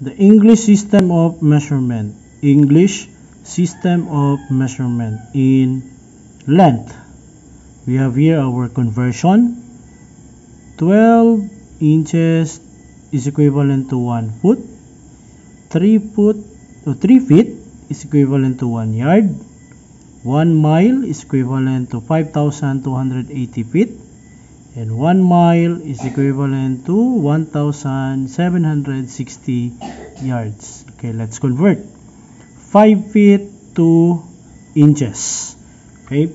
the English system of measurement. English system of measurement in length. We have here our conversion. 12 inches is equivalent to 1 foot. 3 foot or 3 feet is equivalent to 1 yard. 1 mile is equivalent to 5,280 feet. And 1 mile is equivalent to 1,760 yards. Okay, let's convert. 5 feet to inches. Okay.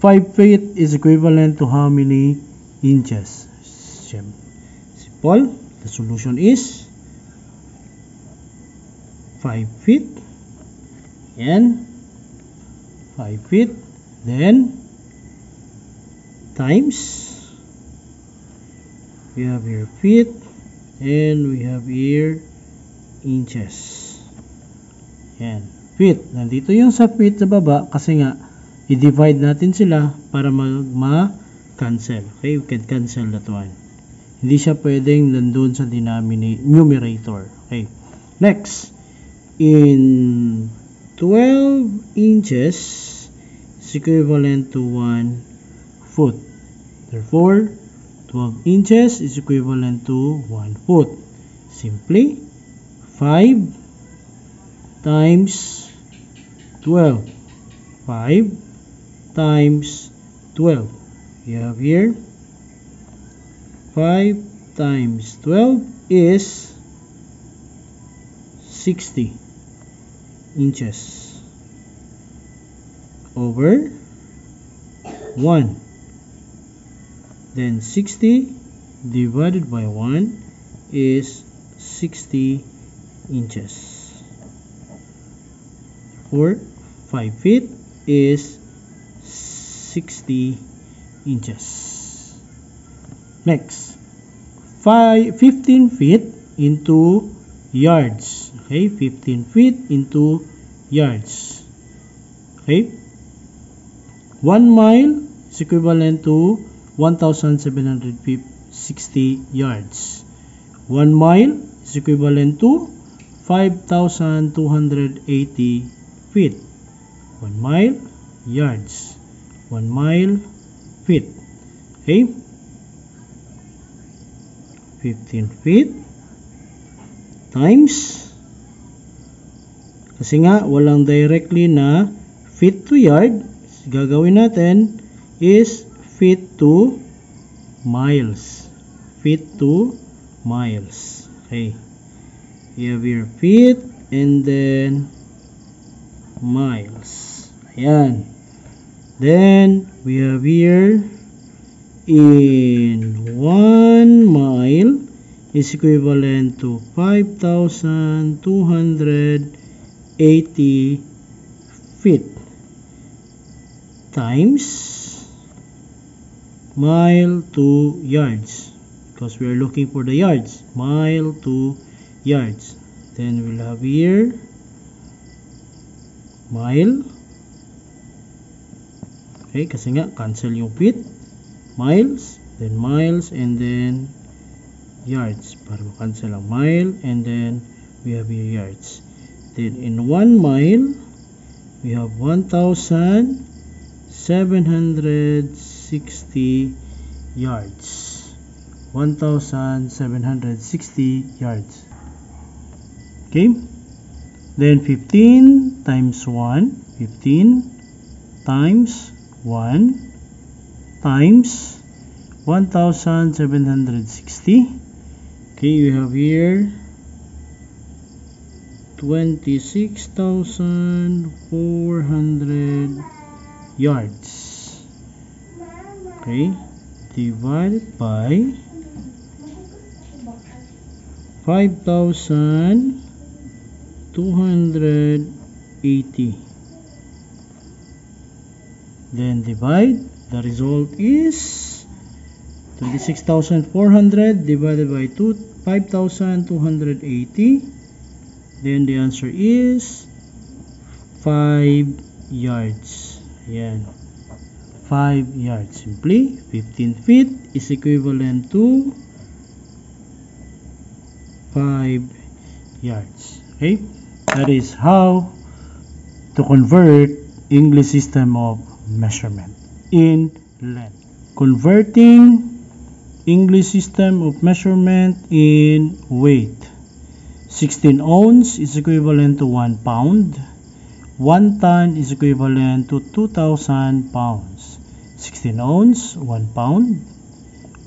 5 feet is equivalent to how many inches? Simple. The solution is 5 feet and 5 feet then times. We have here feet and we have here inches. Yan. Feet. Nandito yung sa feet sa baba kasi nga i-divide natin sila para ma-cancel. Okay we can cancel that one. Hindi siya pwedeng nandun sa denominator numerator. Okay. Next. In 12 inches is equivalent to 1 foot. Therefore, 12 inches is equivalent to 1 foot. Simply, 5 times 12. 5 times 12. We have here 5 times 12 is 60 inches over 1 then 60 divided by 1 is 60 inches. Or 5 feet is 60 inches. Next 5 15 feet into yards. Okay 15 feet into yards. Okay. 1 mile is equivalent to 1760 yards. 1 mile is equivalent to 5280 feet. 1 mile yards. 1 mile feet. Okay? 15 feet times. Kasi nga walang directly na feet to yard. Gagawin natin is feet to miles. Feet to miles. Okay. You have your feet and then miles. Ayan. Then we have here in 1 mile is equivalent to 5,280 feet times mile to yards. Because we are looking for the yards. Mile to yards. Then we'll have here mile. Okay kasi nga cancel yung feet miles, then miles, and then yards. Para ma-cancel ang mile, and then we have here yards. Then in 1 mile, we have 1,760 yards. 1,760 yards. Okay? Then 15 times 1, 15 times 1 times 1760 okay you have here 26,400 yards okay. Divided by 5,280 then divide. The result is 26,400 divided by 2 5,280 then the answer is 5 yards. Ayan. 5 yards simply 15 feet is equivalent to 5 yards. Okay? That is how to convert English system of measurement in length. Converting English system of measurement in weight. 16 ounce is equivalent to 1 pound. 1 ton is equivalent to 2,000 pounds. 16 ounce, 1 pound.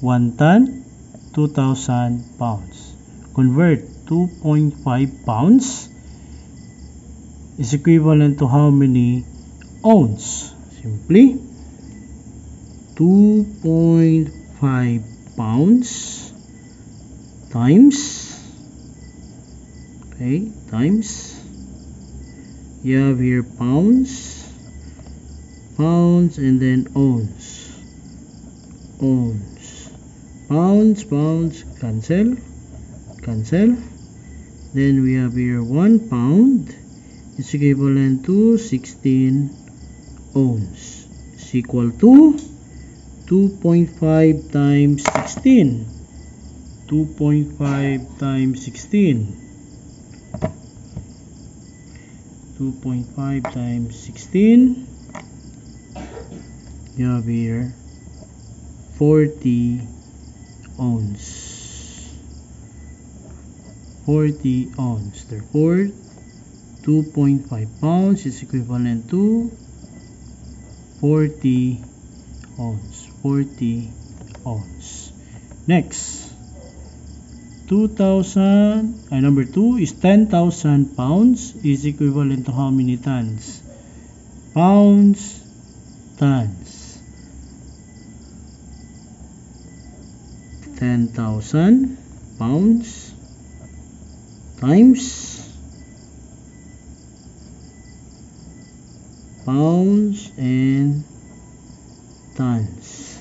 1 ton, 2,000 pounds. Convert 2.5 pounds is equivalent to how many ounce? Simply 2.5 pounds times okay times you have here pounds pounds and then ounce. Ounce. Pounds pounds cancel cancel. Then we have here one pound is equivalent to 16 ounce. Is equal to 2.5 times 16 2.5 times 16 2.5 times 16 you have here 40 ounce. 40 ounce therefore 2.5 pounds is equivalent to 40 ounce. 40 ounce. Next. 2000 uh, number 2 is 10,000 pounds is equivalent to how many tons? Pounds tons 10,000 pounds times pounds and tons.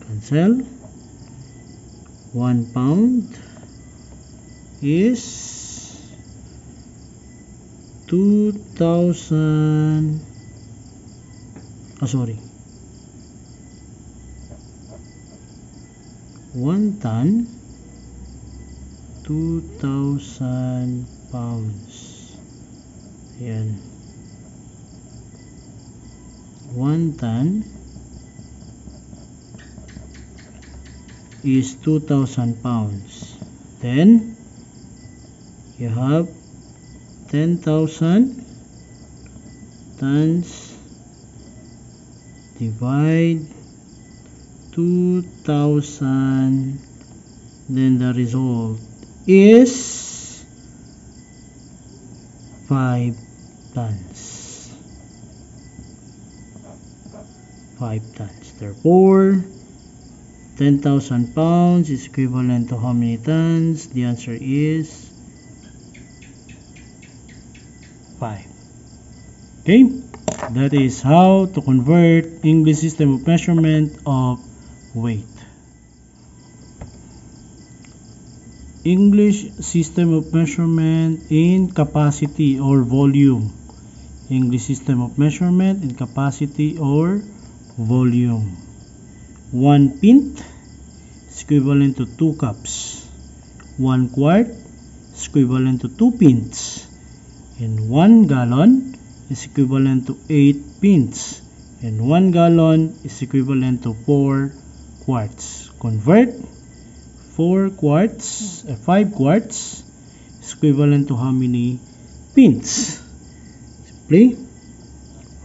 Cancel. 1 pound is 2000 oh sorry 1 ton 2000 pounds. Ayan. 1 ton is 2000 pounds. Then you have 10,000 tons divide 2000 then the result is 5 tons 5 tons therefore 10,000 pounds is equivalent to how many tons? The answer is 5. Okay? That is how to convert English system of measurement of weight. English system of measurement in capacity or volume. English system of measurement in capacity or volume. 1 pint is equivalent to 2 cups. 1 quart is equivalent to 2 pints. And 1 gallon is equivalent to 8 pints. And 1 gallon is equivalent to 4 quarts. Convert 4 quarts, uh, 5 quarts is equivalent to how many pints? Simply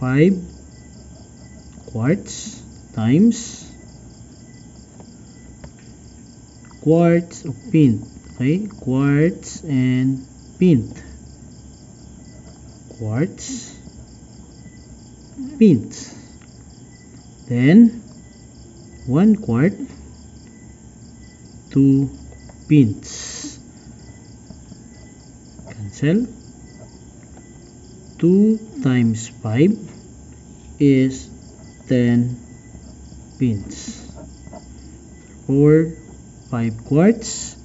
5 quarts times quarts of pint okay quarts and pint quarts pint then one quart two pints. Cancel. 2 times 5 is 10 pints. 4 5 quarts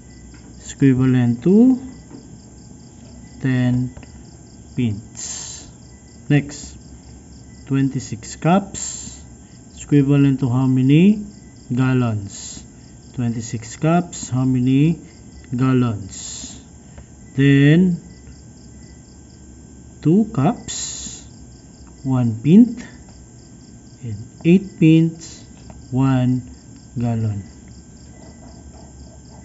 is equivalent to 10 pints. Next, 26 cups equivalent to how many gallons? 26 cups, how many gallons? Then, 2 cups, 1 pint, and 8 pints, 1 gallon.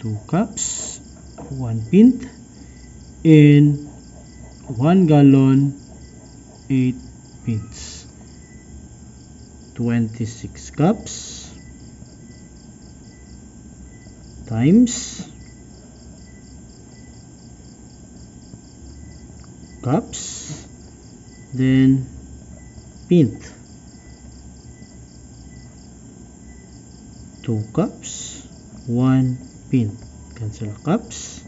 2 cups, 1 pint, and 1 gallon, 8 pints. 26 cups times cups then pint. 2 cups 1 pint. Cancel cups.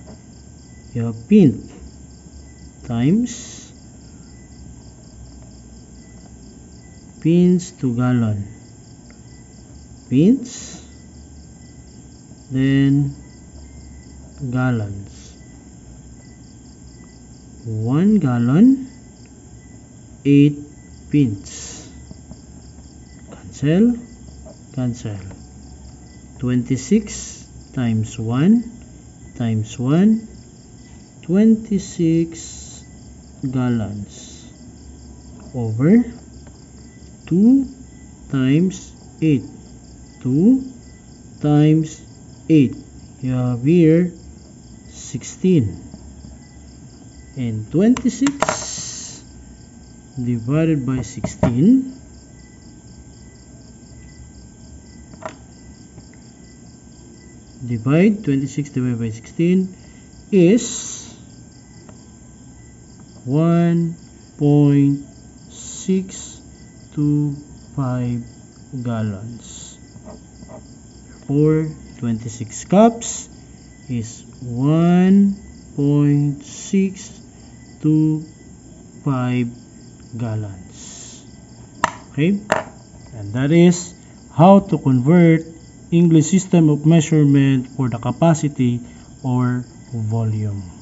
You have pint times pints to gallon. Pints then gallons. 1 gallon 8 pints cancel cancel. 26 times 1 times 1 26 gallons. Over 2 times 8 2 times 8 you have here 16 and 26 divided by 16 divide 26 divided by 16 is 1.625 gallons. For 26 cups is 1.625 gallons. Okay? And that is how to convert English system of measurement for the capacity or volume